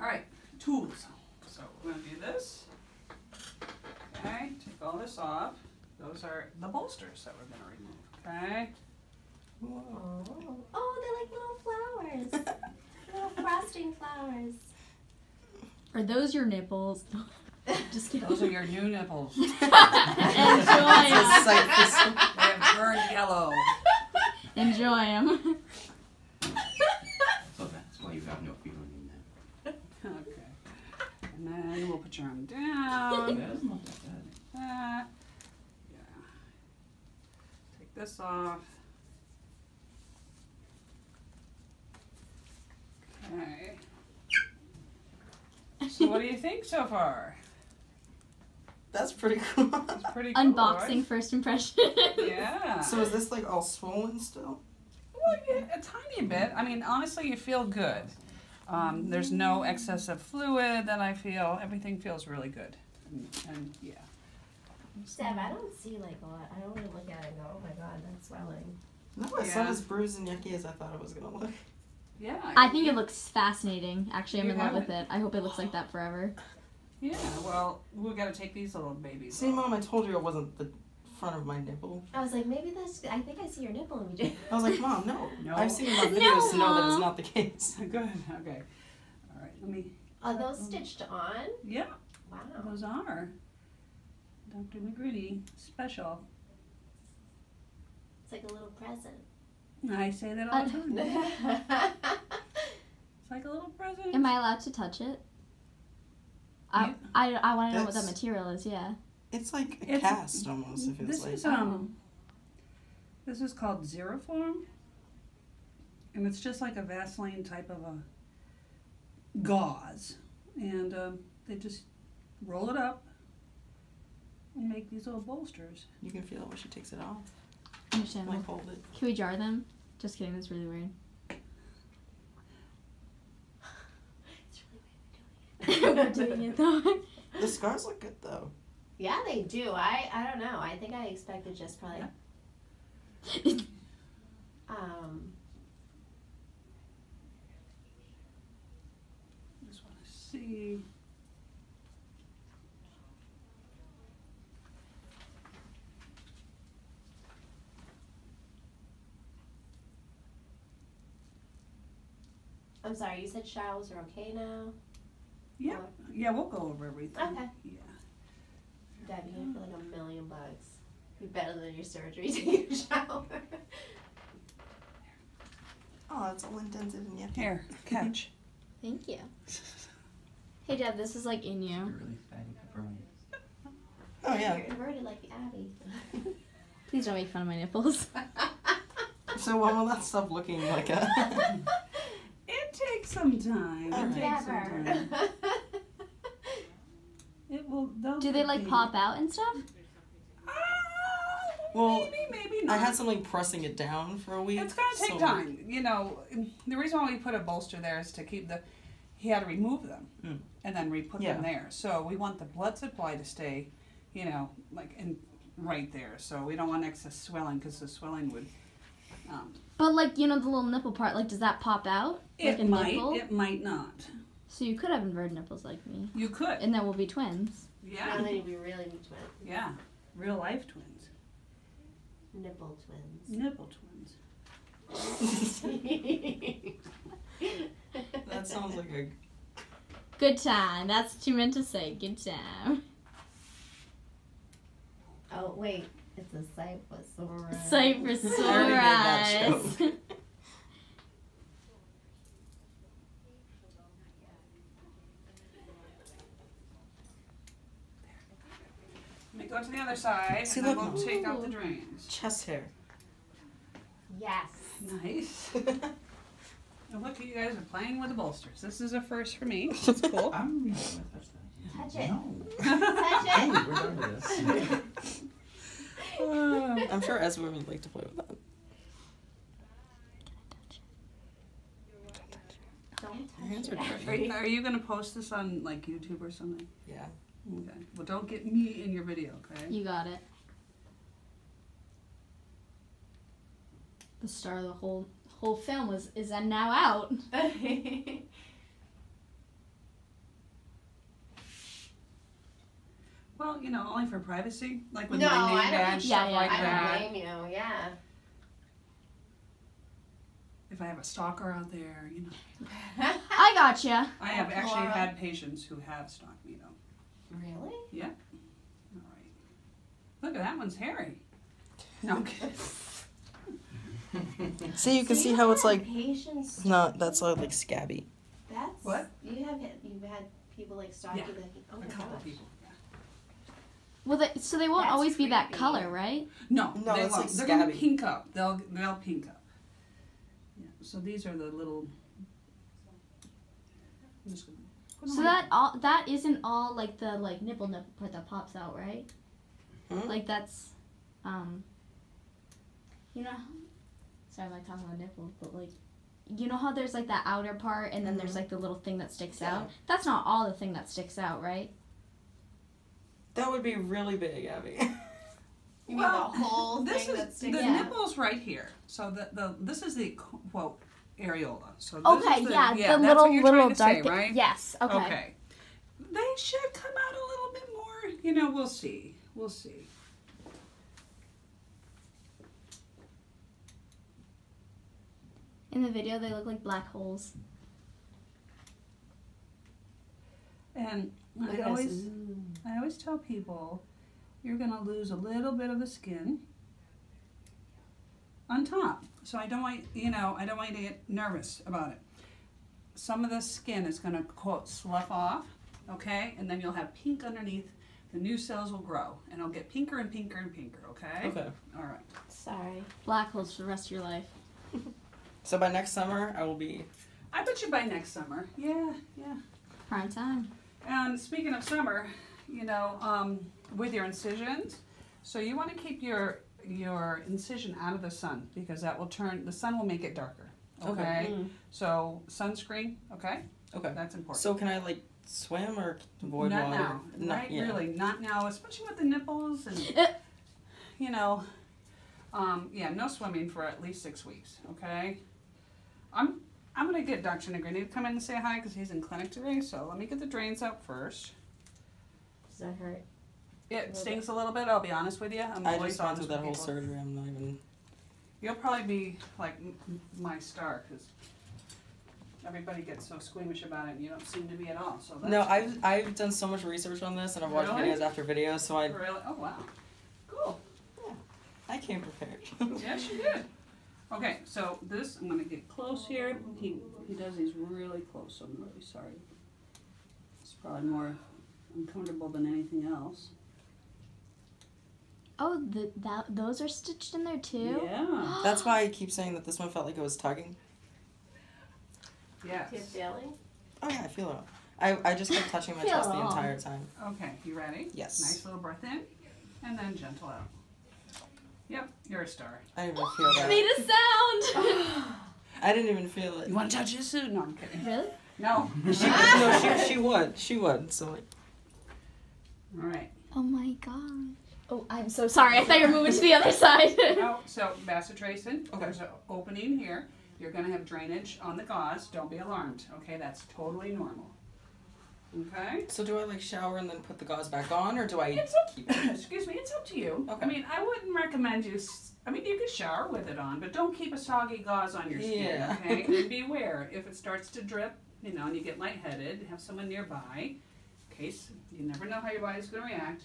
All right, tools. So we're gonna do this. Okay, take all this off. Those are the bolsters that we're gonna remove. Okay. Oh, oh they're like little flowers. little frosting flowers. Are those your nipples? Just kidding. Those are your new nipples. Enjoy It's a 'em. sight for sore- They have turned yellow. Enjoy 'em. So that's why you got no feeling in that. Okay. And we'll put your arm down. That's not that bad. that. Yeah. Take this off. Okay. So what do you think so far? That's pretty cool. It's pretty cool, Unboxing right? first impression. Yeah. so is this like all swollen still? Well, yeah, a tiny bit. I mean, honestly, you feel good. Um, there's no excessive fluid that I feel. Everything feels really good. And, and yeah. Deb, I don't see like a lot. I don't really look at it and go, oh my god, that's swelling. No, it's not as bruised and yucky as I thought it was gonna look. Yeah. I think it looks fascinating. Actually, I'm You in love have with it. I hope it looks like that forever. Yeah. Well, we got to take these little babies. See, off. mom, I told you it wasn't the front of my nipple. I was like, maybe that's. I think I see your nipple in me. I was like, mom, no. No. I've seen enough No, videos to know that it's not the case. Good. Okay. All right. Let me. Are those mm-hmm. stitched on? Yeah, Wow. those are Dr. McGritty special. It's like a little present. I say that all the time. It's like a little present. Am I allowed to touch it? I You- I, I want to know what that material is. Yeah. It's like a It's- cast almost, it feels This like. is um. This is called Xeroform, and it's just like a Vaseline type of a gauze, and um, they just roll it up and make these little bolsters. You can feel it when she takes it off. Understandable. Like hold it. Can we jar them? Just kidding. That's really weird. It's really We're doing it though. The scars look good though. Yeah, they do. I I don't know. I think I expected just probably. Um. Just want to see. I'm sorry. You said showers are okay now. Yeah, yeah, we'll go over everything. Okay. Yeah. Deb, you gonna feel like a mm. million bucks. Be better than your surgery. Take a shower. Oh, it's all indented in yucky. Here, catch. Thank you. Hey Deb, this is like in You're you. really fatty pepperoni. Oh yeah. You're inverted like the Abby. Please don't make fun of my nipples. So when will that stop looking like a? It takes some time. It Alright. takes some time. It will. Do they like be- pop out and stuff? Ah, Well, maybe, maybe not. I had something pressing it down for a week. It's gonna take so- time. You know, the reason why we put a bolster there is to keep the. He had to remove them Mm. and then re-put Yeah. them there. So we want the blood supply to stay, you know, like in right there. So we don't want excess swelling because the swelling would. Um, But like you know the little nipple part, like does that pop out like it a might. nipple? It might not. So you could have inverted nipples like me, You could. and then we'll be twins. Yeah. And then you'd be really be twin. Yeah. Real life twins. Nipple twins. Nipple twins. That sounds like a. Good time. That's what you meant to say. Good time. Oh wait, it's a cyphosaurus. Cyphosaurus. I already made that joke. Let go to the other side See, and then we'll take out the drains. Chest hair. Yes. Nice. And look, you guys are playing with the bolsters. This is a first for me. It's cool. I'm not gonna touch that. Touch it. No. Touch Hey, it. we're done with this. Uh, I'm sure Ezra would like to play with that. Don't Your hands touch are it. are, you, are you gonna post this on like YouTube or something? Yeah. Okay. Well, don't get me in your video, okay? You got it. The star of the whole whole film was is now out. Well, you know, only for privacy, like with no, my name I don't, badge, yeah, stuff yeah, like I that. don't blame you. Yeah. If I have a stalker out there, you know. I gotcha. I have actually had patients who have stalked me though really? All right. Look at that one's hairy. No, I'm kidding. See, you can So see you how it's had like. patients. No, that's uh, like scabby. That's What? you have had- you've had people like stalk Yeah. you that oh A my couple gosh. people. yeah. Well, they, so they won't That's always be that creepy. color, right? No, No, they it's won't. like They're gonna scabby. pink up. They'll they'll pink up. Yeah. So these are the little. I'm just gonna put So them that all that isn't all like the like nipple nipple part that pops out, right? Hmm? Like that's, um. You know, sorry, I'm like talking about nipples, but like, you know how there's like that outer part and then there's Mhm. like the little thing that sticks Yeah. out. That's not all the thing that sticks out, right? That would be really big, Abby. You Well, mean the whole this is that the Yeah. nipple's right here. So the, the this is the quote areola. So this Okay, the, yeah, yeah the little little to dark. say, right? Yes. Okay. Okay. They should come out a little bit more. You know, we'll see. We'll see. In the video, they look like black holes. And I always. I always tell people you're gonna lose a little bit of the skin on top. So I don't want you know, I don't want you to get nervous about it. Some of the skin is gonna quote slough off, okay? And then you'll have pink underneath. The new cells will grow and it'll get pinker and pinker and pinker, okay? Okay. All right. Sorry. Black holes for the rest of your life. So by next summer, I will be. I bet you by next summer. Yeah, yeah. Prime time. And speaking of summer, you know, um, with your incisions, so you want to keep your your incision out of the sun because that will turn the sun will make it darker. Okay. Okay. Mm. So sunscreen, okay, Okay. that's important. So can I like swim or avoid not water? now, No, right? yeah. Really, not now, especially with the nipples and Uh. you know, um, yeah, no swimming for at least six weeks. Okay. I'm I'm gonna get Dr. Negrini to come in and say hi because he's in clinic today. So let me get the drains out first. Does that hurt? It stings a little bit. I'll be honest with you. I'm I always just went honest through that with whole people. surgery. I'm not even. You'll probably be like m- m- my star because everybody gets so squeamish about it, and you don't seem to be at all. So that's No, I've I've done so much research on this, and I've watched Really? videos after videos, so I really. Oh wow, cool. Yeah. I came prepared. Yes, you did. Okay, so this I'm gonna get close here. He he does these really close, so I'm really sorry. It's probably more uncomfortable than anything else. Oh, the, that those are stitched in there too. Yeah. That's why I keep saying that this one felt like it was tugging. Yes. Do you have feeling? Oh yeah, I feel it. I, I just kept touching my chest the entire time. Okay, you ready? Yes. Nice little breath in, and then gentle out. Yep, you're a star. I didn't even feel that. made a sound. I didn't even feel it. You want to touch this soon? No, I'm kidding. really? No. She, no, she, she would. She would. So like, All right. Oh my god. Oh, I'm so sorry. I thought you were moving to the other side. Oh, so bacitracin. Okay. There's an opening here. You're gonna have drainage on the gauze. Don't be alarmed. Okay, that's totally normal. Okay. so do I like shower and then put the gauze back on, or do I It's up. keep it? excuse me. It's up to you. Okay. I mean, I wouldn't recommend you. I mean, you could shower with it on, but don't keep a soggy gauze on your skin. Yeah. Okay. and beware if it starts to drip, you know, and you get lightheaded, have someone nearby. In case you never know how your body's gonna react.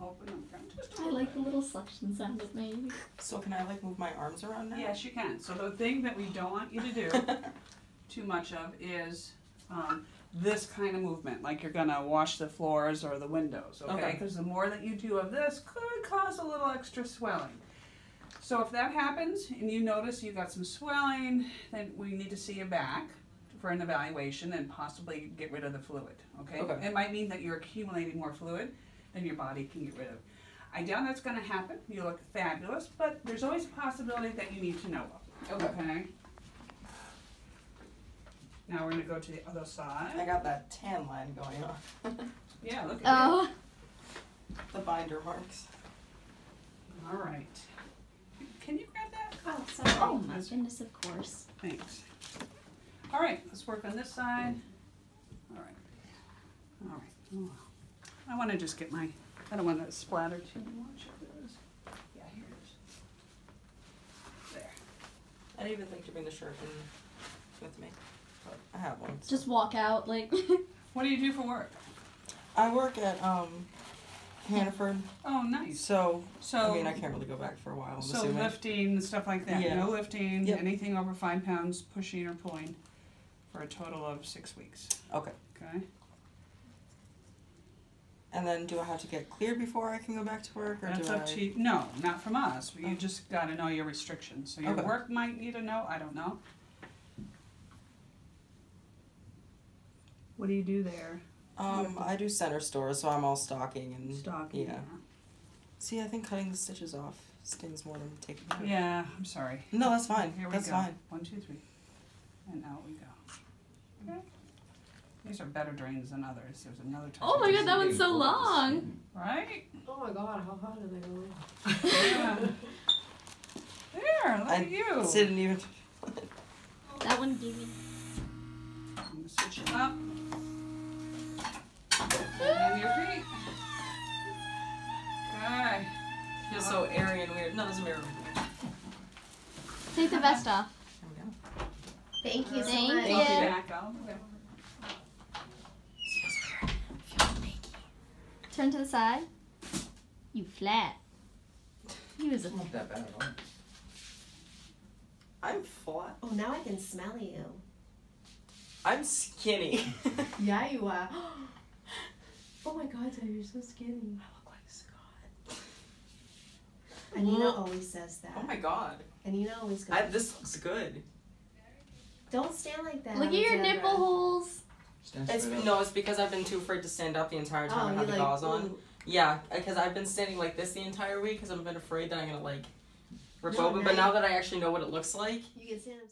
Open them. Just a I like the little suction sound it made. So can I like move my arms around now? Yes, you can. So the thing that we don't want you to do too much of is um, this kind of movement, like you're gonna wash the floors or the windows, okay? Okay. Because the more that you do of this could cause a little extra swelling. So if that happens and you notice you got some swelling, then we need to see you back for an evaluation and possibly get rid of the fluid, okay? Okay. It might mean that you're accumulating more fluid than your body can get rid of. I doubt that's gonna happen. You look fabulous, but there's always a possibility that you need to know of. Okay. Now we're gonna go to the other side. I got that tan line going on. Yeah, look at Oh, the binder marks. All right. Can you grab that? Oh, sorry. oh my goodness, of course. Thanks. All right, let's work on this side. Mm. All right. All right. I want to just get my, I don't want to splatter too much. There it is. Yeah, here it is. There. I didn't even think to bring the shirt in with me, but I have one. so. Just walk out like. What do you do for work? I work at um, Hannaford, Oh, nice. so So, I mean I can't really go back for a while. I'm so assuming. lifting and stuff like that. Yeah. No lifting, Yep. anything over five pounds, pushing or pulling, for a total of six weeks. Okay. Okay. And then do I have to get cleared before I can go back to work, or That's do up I? to you. No, not from us. You Oh. just got to know your restrictions. So your Okay. work might need to know. I don't know. What do you do there? Um, I do center store, so I'm all stocking and Stocking. Yeah. See, I think cutting the stitches off stings more than taking them. Yeah, I'm sorry. No, that's fine. Here we that's go. fine. One, two, three. And out we go. Okay. These are better drains than others. There's another type. Oh my god, that one's so long. Right? Oh my god, how hot are they going? Yeah. there, look at you. Didn't even. That one gave me. I'm gonna switch it up. And your feet. Okay. Feels so airy and weird. No, there's a mirror. Take the vest off. There we go. Thank you so Thank much. you. Back out. Turn to the side. You flat. He was a. It's not that bad at all. I'm flat. Oh, now I can smell you. I'm skinny. Yeah, you are. oh my god, Tyler, you're so skinny. I look like Scott. Anina always says that. Oh my god. Anina always goes. I, this looks good. Don't stand like that. Look at your Alexandra. nipple holes. Stand It's no, it's because I've been too afraid to stand up the entire oh, time Oh, I have the like. gauze on. ooh. Yeah, because I've been standing like this the entire week because I've been afraid that I'm gonna like rip No, open. now But now that I actually know what it looks like, You can stand up.